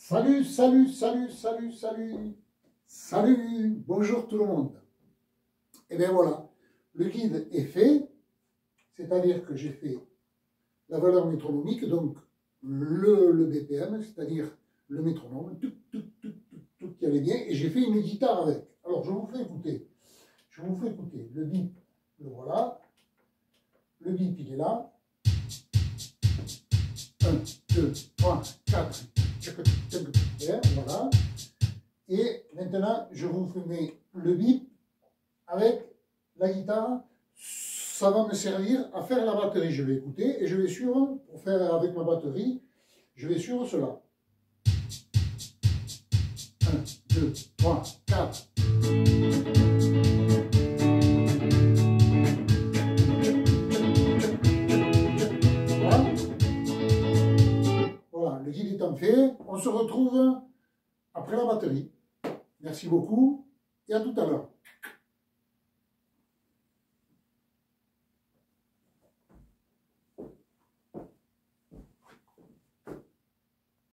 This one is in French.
Salut, salut, salut, salut, salut, salut, bonjour tout le monde. Et bien voilà, le guide est fait, c'est-à-dire que j'ai fait la valeur métronomique, donc le, BPM, c'est-à-dire le métronome, tout, tout, tout, tout, qui allait bien, et j'ai fait une guitare avec. Alors je vous fais écouter, je vous fais écouter. Le bip, le voilà, le bip il est là, 1, 2, 3, 4, voilà. Et maintenant, je vous mets le bip avec la guitare. Ça va me servir à faire la batterie. Je vais écouter et je vais suivre, pour faire avec ma batterie, je vais suivre cela. 1, 2, 3, le guide étant fait, on se retrouve après la batterie. Merci beaucoup et à tout à l'heure.